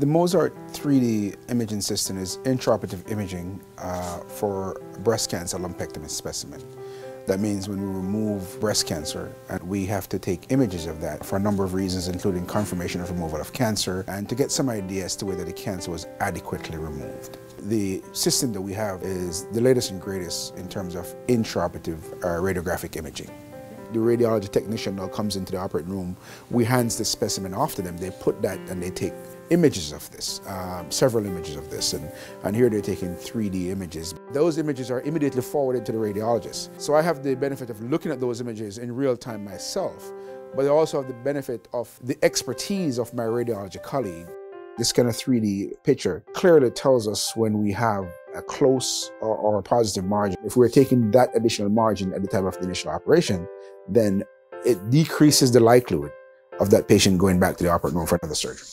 The Mozart 3D imaging system is intraoperative imaging uh, for breast cancer lumpectomy specimen. That means when we remove breast cancer, and we have to take images of that for a number of reasons, including confirmation of removal of cancer, and to get some idea as to whether the cancer was adequately removed. The system that we have is the latest and greatest in terms of intraoperative uh, radiographic imaging the radiology technician now comes into the operating room, we hands the specimen off to them. They put that and they take images of this, um, several images of this, and, and here they're taking 3D images. Those images are immediately forwarded to the radiologist. So I have the benefit of looking at those images in real time myself, but I also have the benefit of the expertise of my radiology colleague. This kind of 3D picture clearly tells us when we have a close or, or, a positive margin. If we're taking that additional margin at the time of the initial operation, then it decreases the likelihood of that patient going back to the operating room for another surgery.